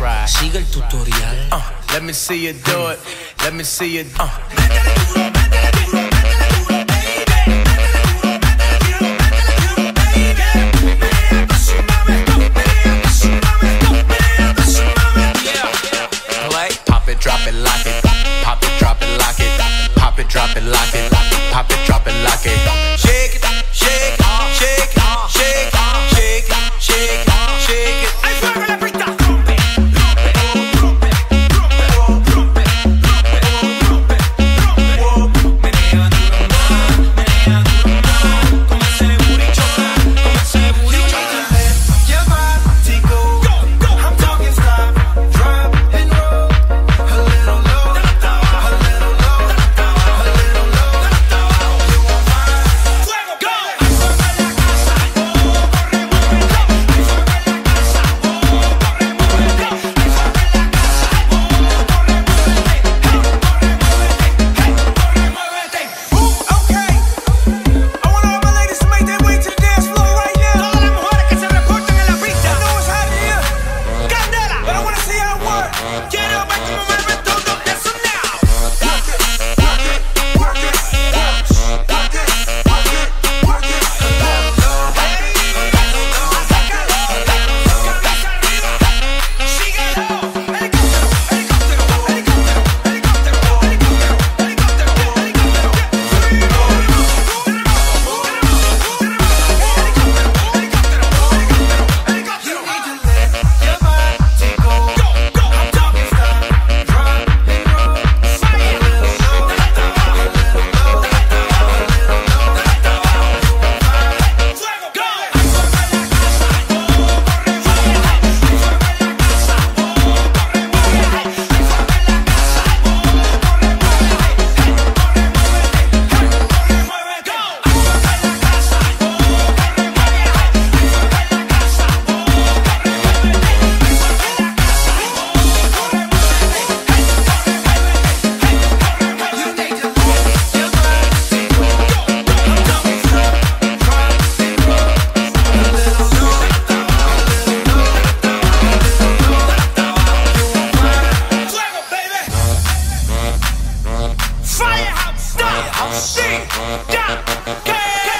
Vasos, sigue el tutorial. Uh, let me see you do it. Let me see you. Uh. Play. Pop it, drop it, lock it. Pop it, drop it, lock it. Pop it, drop it, lock it. Pop it, drop it. Firehouse, shit.